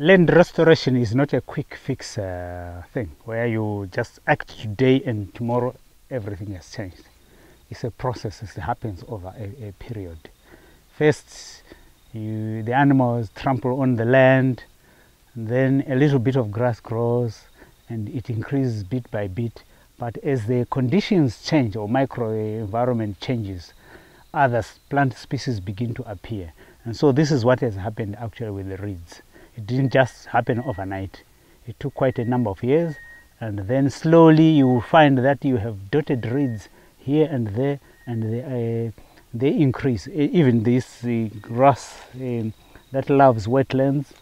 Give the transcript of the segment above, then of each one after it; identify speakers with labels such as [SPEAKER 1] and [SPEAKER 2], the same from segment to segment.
[SPEAKER 1] land restoration is not a quick fix uh, thing where you just act today and tomorrow everything has changed. It's a process that happens over a, a period. First, you, the animals trample on the land, then a little bit of grass grows and it increases bit by bit. But as the conditions change or microenvironment changes, other plant species begin to appear. And so this is what has happened actually with the reeds. It didn't just happen overnight. It took quite a number of years and then slowly you will find that you have dotted reeds here and there and they, uh, they increase. Even this uh, grass uh, that loves wetlands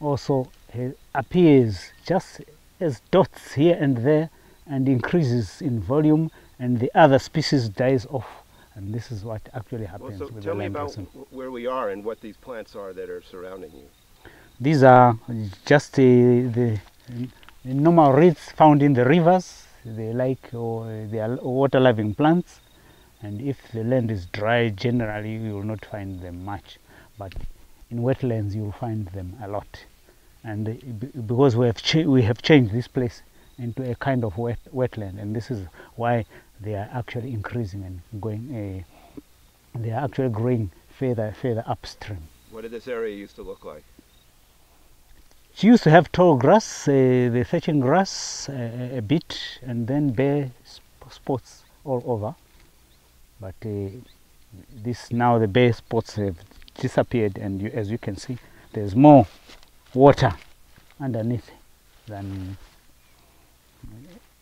[SPEAKER 1] also uh, appears just as dots here and there and increases in volume and the other species dies off and this is what actually happens
[SPEAKER 2] well, so
[SPEAKER 1] with
[SPEAKER 2] tell
[SPEAKER 1] the
[SPEAKER 2] me about where we are and what these plants are that are surrounding you.
[SPEAKER 1] These are just the, normal reeds found in the rivers, the lake or they are water-loving plants. And if the land is dry, generally you will not find them much. But in wetlands you will find them a lot. And because we have, we have changed this place into a kind of wet, wetland, and this is why they are actually increasing and going, uh, they are actually growing further, further upstream.
[SPEAKER 2] What did this area used to look like?
[SPEAKER 1] She used to have tall grass, uh, the thatching grass uh, a bit, and then bare sp- spots all over. But uh, this now the bare spots have disappeared, and you, as you can see, there's more water underneath than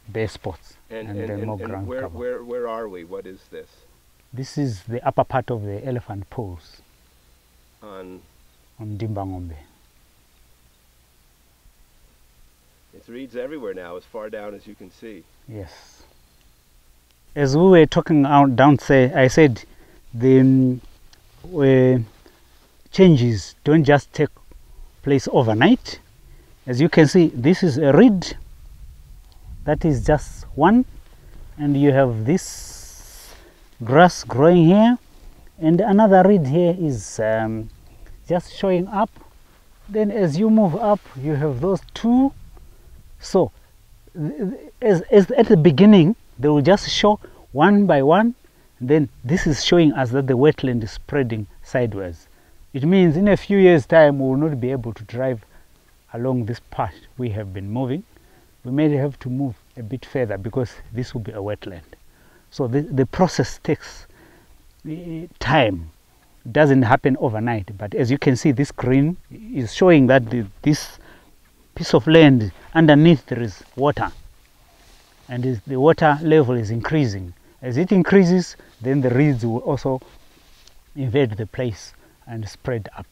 [SPEAKER 1] bare spots,
[SPEAKER 2] And,
[SPEAKER 1] and,
[SPEAKER 2] and, and-
[SPEAKER 1] more
[SPEAKER 2] and
[SPEAKER 1] ground
[SPEAKER 2] where,
[SPEAKER 1] cover.
[SPEAKER 2] where, where are we? What is this?
[SPEAKER 1] This is the upper part of the elephant pools
[SPEAKER 2] On
[SPEAKER 1] on Dimbangombe.
[SPEAKER 2] It's reeds everywhere now, as far down as you can see.
[SPEAKER 1] Yes. As we were talking out downstairs, I said the um, changes don't just take place overnight. As you can see, this is a reed. That is just one, and you have this grass growing here, and another reed here is um, just showing up. Then, as you move up, you have those two. So, as, as at the beginning, they will just show one by one. Then this is showing us that the wetland is spreading sideways. It means in a few years' time, we will not be able to drive along this path we have been moving. We may have to move a bit further because this will be a wetland. So the, the process takes eh, time. It doesn't happen overnight. But as you can see, this green is showing that the, this piece of land underneath there is water. And is- the water level is increasing. As it increases then the reeds will also invade the place and spread up.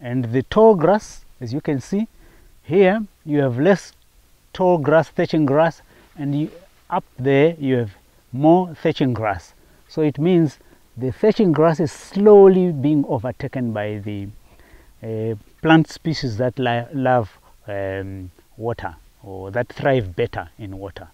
[SPEAKER 1] And the tall grass as you can see here you have less tall grass thatching grass and you, up there you have more thatching grass. So it means the thatching grass is slowly being overtaken by the uh, plant species that love um, water or that thrive better in water.